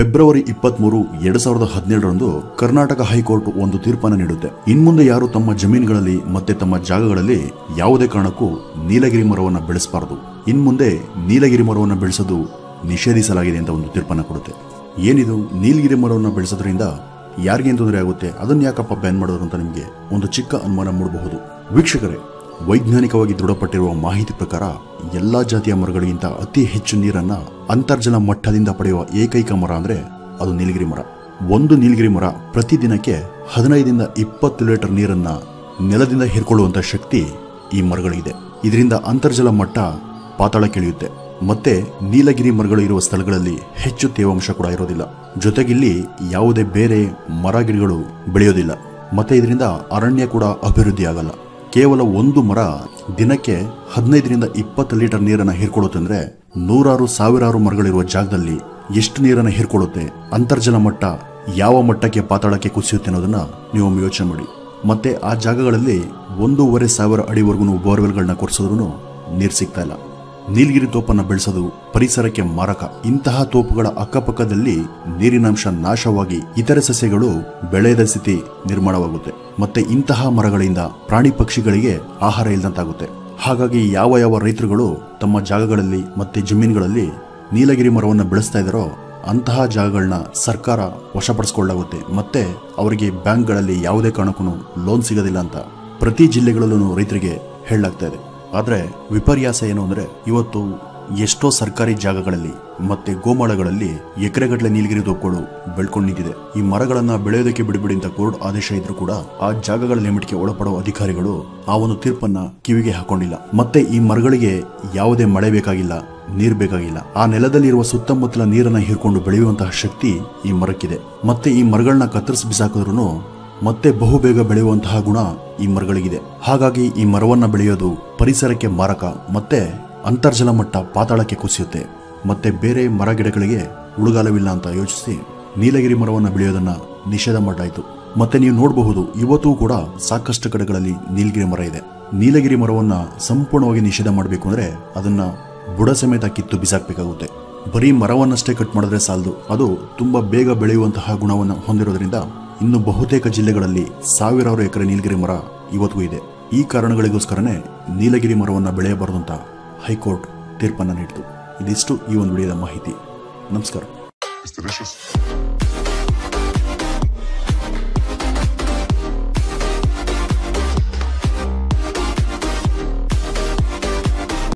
February ಇಪ್ಪತ್ಮೂರು ಎರಡ್ ಸಾವಿರದ ಹದಿನೇಳರಂದು ಕರ್ನಾಟಕ ಹೈಕೋರ್ಟ್ ಒಂದು ತೀರ್ಪನ್ನು ನೀಡುತ್ತೆ. ಇನ್ಮುಂದೆ ಯಾರು ತಮ್ಮ ಜಮೀನುಗಳಲ್ಲಿ ಮತ್ತೆ ತಮ್ಮ ಜಾಗಗಳಲ್ಲಿ ಯಾವುದೇ ಕಾರಣಕ್ಕೂ ನೀಲಗಿರಿ ಮರವನ್ನು ಬೆಳೆಸಬಾರದು. ಇನ್ಮುಂದೆ ನೀಲಗಿರಿ ಮರವನ್ನು ಬೆಳೆಸೋದು ನಿಷೇಧಿಸಲಾಗಿದೆ ಅಂತ ಒಂದು ತೀರ್ಪನ್ನು ಕೊಡುತ್ತೆ. ಏನಿದು? ನೀಲಗಿರಿ ಮರವನ್ನು ಬೆಳೆಸೋದ್ರಿಂದ ಯಾರಿಗೇನು ತೊಂದರೆ ಆಗುತ್ತೆ? ಅದನ್ನ ಯಾಕಪ್ಪ ಬ್ಯಾನ್ ಮಾಡೋದು ಅಂತ ನಿಮಗೆ ಒಂದು ಚಿಕ್ಕ ಅನುಮಾನ ಮೂಡಬಹುದು. ವೀಕ್ಷಕರೇ, ವೈಜ್ಞಾನಿಕವಾಗಿ ದೃಢಪಟ್ಟಿರುವ ಮಾಹಿತಿ ಪ್ರಕಾರ ಎಲ್ಲಾ ಜಾತಿಯ ಮರಗಳಿಗಿಂತ ಅತಿ ಹೆಚ್ಚು ನೀರನ್ನು ಅಂತರ್ಜಲ ಮಟ್ಟದಿಂದ ಪಡೆಯುವ ಏಕೈಕ ಮರ ಅಂದರೆ ಅದು ನೀಲಗಿರಿ ಮರ. ಒಂದು ನೀಲಗಿರಿ ಮರ ಪ್ರತಿದಿನಕ್ಕೆ ಹದಿನೈದರಿಂದ ಇಪ್ಪತ್ತು ಲೀಟರ್ ನೀರನ್ನು ನೆಲದಿಂದ ಹೀರ್ಕೊಳ್ಳುವಂಥ ಶಕ್ತಿ ಈ ಮರಗಳಿದೆ ಇದರಿಂದ ಅಂತರ್ಜಲ ಮಟ್ಟ ಪಾತಾಳಕ್ಕಿಳಿಯುತ್ತೆ. ಮತ್ತೆ ನೀಲಗಿರಿ ಮರಗಳು ಇರುವ ಸ್ಥಳಗಳಲ್ಲಿ ಹೆಚ್ಚು ತೇವಾಂಶ ಕೂಡ ಇರೋದಿಲ್ಲ. ಜೊತೆಗಿಲ್ಲಿ ಯಾವುದೇ ಬೇರೆ ಮರ ಗಿಡಗಳು ಬೆಳೆಯೋದಿಲ್ಲ. ಮತ್ತೆ ಇದರಿಂದ ಅರಣ್ಯ ಕೂಡ ಅಭಿವೃದ್ಧಿ ಆಗಲ್ಲ ಕೇವಲ ಒಂದು ಮರ ದಿನಕ್ಕೆ ಹದಿನೈದರಿಂದ ಇಪ್ಪತ್ತು ಲೀಟರ್ ನೀರನ್ನ ಹೀರ್ಕೊಳ್ಳುತ್ತಂದ್ರೆ ನೂರಾರು ಸಾವಿರಾರು ಮರಗಳಿರುವ ಜಾಗದಲ್ಲಿ ಎಷ್ಟು ನೀರನ್ನು ಹೀರ್ಕೊಳ್ಳುತ್ತೆ, ಅಂತರ್ಜಲ ಮಟ್ಟ ಯಾವ ಮಟ್ಟಕ್ಕೆ ಪಾತಾಳಕ್ಕೆ ಕುಸಿಯುತ್ತೆ ಅನ್ನೋದನ್ನ ನೀವು ಯೋಚನೆ ಮಾಡಿ. ಮತ್ತೆ ಆ ಜಾಗಗಳಲ್ಲಿ ಒಂದೂವರೆ ಸಾವಿರ ಅಡಿವರೆಗೂ ಬೋರ್ವೆಲ್ಗಳನ್ನ ಕೊರೆಸಿದ್ರು ನೀರು ಸಿಗ್ತಾ ಇಲ್ಲ. ನೀಲಗಿರಿ ತೋಪನ್ನ ಬೆಳೆಸೋದು ಪರಿಸರಕ್ಕೆ ಮಾರಕ. ಇಂತಹ ತೋಪುಗಳ ಅಕ್ಕಪಕ್ಕದಲ್ಲಿ ನೀರಿನಾಂಶ ನಾಶವಾಗಿ ಇತರೆ ಸಸ್ಯಗಳು ಬೆಳೆಯದ ಸ್ಥಿತಿ ನಿರ್ಮಾಣವಾಗುತ್ತೆ. ಮತ್ತೆ ಇಂತಹ ಮರಗಳಿಂದ ಪ್ರಾಣಿ ಪಕ್ಷಿಗಳಿಗೆ ಆಹಾರ ಇಲ್ಲದಂತಾಗುತ್ತೆ. ಹಾಗಾಗಿ ಯಾವ ಯಾವ ರೈತರುಗಳು ತಮ್ಮ ಜಾಗಗಳಲ್ಲಿ ಮತ್ತೆ ಜಮೀನುಗಳಲ್ಲಿ ನೀಲಗಿರಿ ಮರವನ್ನು ಬೆಳೆಸ್ತಾ ಇದ್ದಾರೋ ಅಂತಹ ಜಾಗಗಳನ್ನ ಸರ್ಕಾರ ವಶಪಡಿಸಿಕೊಳ್ಳಾಗುತ್ತೆ ಮತ್ತೆ ಅವರಿಗೆ ಬ್ಯಾಂಕ್ಗಳಲ್ಲಿ ಯಾವುದೇ ಕಾರಣಕ್ಕೂ ಲೋನ್ ಸಿಗೋದಿಲ್ಲ ಅಂತ ಪ್ರತಿ ಜಿಲ್ಲೆಗಳಲ್ಲೂ ರೈತರಿಗೆ ಹೇಳಲಾಗ್ತಾ ಇದೆ. ಆದ್ರೆ ವಿಪರ್ಯಾಸ ಏನು ಅಂದರೆ ಇವತ್ತು ಎಷ್ಟೋ ಸರ್ಕಾರಿ ಜಾಗಗಳಲ್ಲಿ ಮತ್ತೆ ಗೋಮಾಳಗಳಲ್ಲಿ ಎಕರೆಗಟ್ಟಲೆ ನೀಲಗಿರಿ ತೋಪಗಳು ಬೆಳ್ಕೊಂಡು ನಿಂತಿದೆ. ಈ ಮರಗಳನ್ನ ಬೆಳೆಯೋದಕ್ಕೆ ಬಿಡಬಿಡಿ ಅಂತ ಕೋರ್ಟ್ ಆದೇಶ ಇದ್ರೂ ಕೂಡ ಆ ಜಾಗಗಳ ಲಿಮಿಟ್ಗೆ ಒಳಪಡುವ ಅಧಿಕಾರಿಗಳು ಆ ಒಂದು ತೀರ್ಪನ್ನ ಕಿವಿಗೆ ಹಾಕೊಂಡಿಲ್ಲ. ಮತ್ತೆ ಈ ಮರಗಳಿಗೆ ಯಾವುದೇ ಮಳೆ ಬೇಕಾಗಿಲ್ಲ, ನೀರ್ ಬೇಕಾಗಿಲ್ಲ. ಆ ನೆಲದಲ್ಲಿರುವ ಸುತ್ತಮುತ್ತಲ ನೀರನ್ನ ಹೀರ್ಕೊಂಡು ಬೆಳೆಯುವಂತಹ ಶಕ್ತಿ ಈ ಮರಕ್ಕಿದೆ. ಮತ್ತೆ ಈ ಮರಗಳನ್ನ ಕತ್ತರಿಸಿ ಬಿಸಾಕಿದ್ರು ಮತ್ತೆ ಬಹುಬೇಗ ಬೆಳೆಯುವಂತಹ ಗುಣ ಈ ಮರಗಳಿಗಿದೆ. ಹಾಗಾಗಿ ಈ ಮರವನ್ನ ಬೆಳೆಯೋದು ಪರಿಸರಕ್ಕೆ ಮಾರಕ ಮತ್ತೆ ಅಂತರ್ಜಲ ಮಟ್ಟ ಪಾತಾಳಕ್ಕೆ ಕುಸಿಯುತ್ತೆ. ಮತ್ತೆ ಬೇರೆ ಮರ ಗಿಡಗಳಿಗೆ ಉಳುಗಾಲವಿಲ್ಲ ಅಂತ ಯೋಚಿಸಿ ನೀಲಗಿರಿ ಮರವನ್ನ ಬೆಳೆಯೋದನ್ನ ನಿಷೇಧ ಮಾಡಲಾಯಿತು. ಮತ್ತೆ ನೀವು ನೋಡಬಹುದು ಇವತ್ತೂ ಕೂಡ ಸಾಕಷ್ಟು ಕಡೆಗಳಲ್ಲಿ ನೀಲಗಿರಿ ಮರ ಇದೆ. ನೀಲಗಿರಿ ಮರವನ್ನ ಸಂಪೂರ್ಣವಾಗಿ ನಿಷೇಧ ಮಾಡಬೇಕು ಅಂದ್ರೆ ಅದನ್ನ ಬುಡ ಸಮೇತ ಕಿತ್ತು ಬಿಸಾಕ್ಬೇಕಾಗುತ್ತೆ. ಬರೀ ಮರವನ್ನಷ್ಟೇ ಕಟ್ ಮಾಡಿದ್ರೆ ಸಾಲದು. ಅದು ತುಂಬಾ ಬೇಗ ಬೆಳೆಯುವಂತಹ ಗುಣವನ್ನು ಹೊಂದಿರೋದ್ರಿಂದ ಇನ್ನು ಬಹುತೇಕ ಜಿಲ್ಲೆಗಳಲ್ಲಿ ಸಾವಿರಾರು ಎಕರೆ ನೀಲಗಿರಿ ಮರ ಇವತ್ತಿಗೂ ಇದೆ. ಈ ಕಾರಣಗಳಿಗೋಸ್ಕರನೇ ನೀಲಗಿರಿ ಮರವನ್ನು ಬೆಳೆಯಬಾರದು ಅಂತ ಹೈಕೋರ್ಟ್ ತೀರ್ಪನ್ನು ನೀಡಿತು. ಇದಿಷ್ಟು ಈ ಒಂದು ವಿಡಿಯೋದ ಮಾಹಿತಿ. ನಮಸ್ಕಾರ.